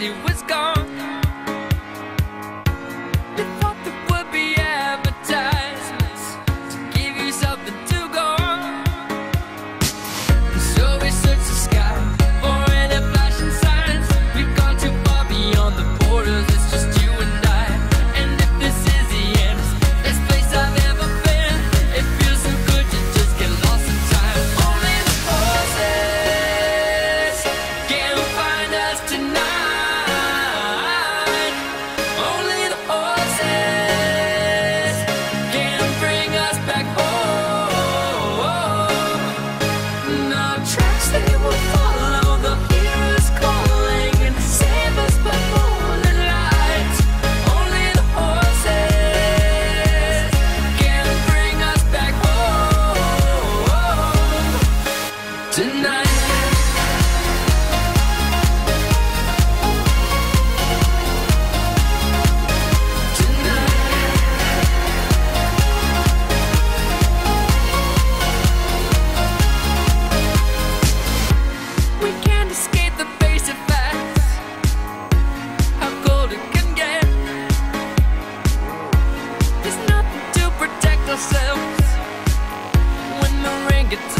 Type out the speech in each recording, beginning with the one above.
It was gone. ourselves when the rain gets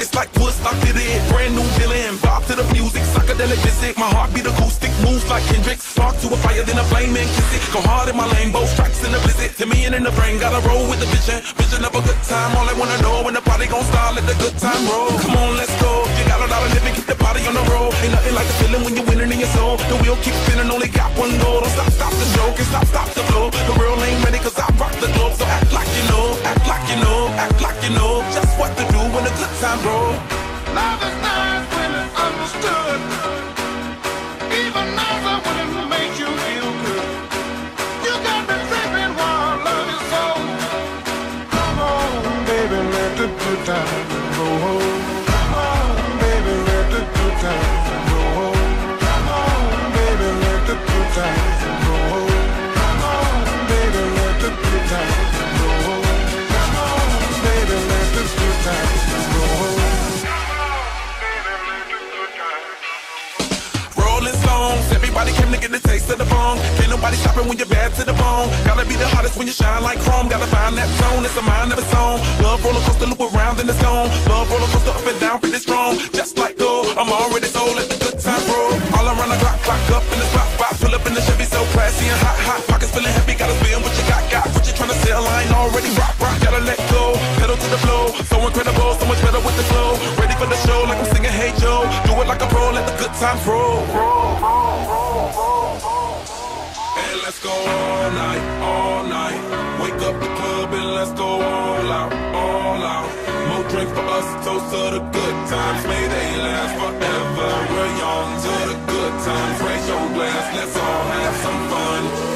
I did it. Brand new villain, bob to the music, psychedelic visit. My heart beat acoustic, moves like Kendrick. Spark to a fire, then a flame and kiss it. Go hard in my lane, both strikes in the blizzard. To me and in the brain, gotta roll with the vision. Vision of a good time, all I wanna know when the party gon' start, let the good time roll. Come on, let's go. You got a lot of living, keep the party on the road. Ain't nothing like the feeling when you're winning in your soul. The wheel keeps spinning, only got one goal. Don't stop, stop the show, can stop, stop. The times the taste of the bone. Can't nobody stopping when you're bad to the bone. Gotta be the hottest when you shine like chrome. Gotta find that zone, it's a mind of its own. Love roller coaster loop around in the zone. Love roller coaster up and down, pretty strong. Just like gold, I'm already sold. Let the good time roll. All around the clock, clock up in the spot, spot. Pull up in the Chevy so classy and hot, hot. Pockets feeling heavy, gotta spend what you got, got. What you tryna sell, I ain't already rock, rock. Gotta let go, pedal to the flow. So incredible, so much better with the flow. Ready for the show, like I'm singing Hey Joe. Do it like a pro, let the good times roll. And go all night, all night. Wake up the club and let's go all out, all out. More drinks for us, toast to the good times. May they last forever. We're young to the good times. Raise your glass, let's all have some fun.